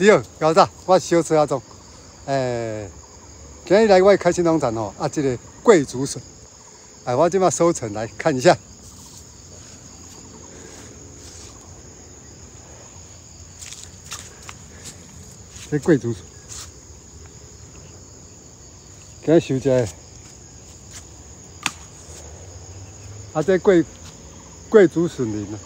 你好，高仔，我小车阿总。诶、今日来我开心农场哦，啊，这个贵族笋，哎、我今嘛收成来看一下。这贵族笋，今日收一个。啊，这贵贵族笋林啊。